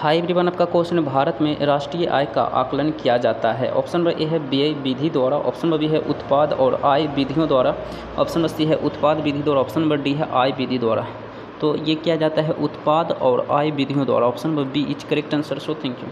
High everyone आपका question है भारत में राष्ट्रीय आय का आकलन किया जाता है। ऑप्शन नंबर ए है व्यय विधि द्वारा, ऑप्शन नंबर बी है उत्पाद और आय विधियों द्वारा, ऑप्शन नंबर सी है उत्पाद विधि द्वारा, ऑप्शन नंबर डी है आय विधि द्वारा। तो ये किया जाता है उत्पाद और आय विधियों द्वारा। Option number B is correct answer, so thank you.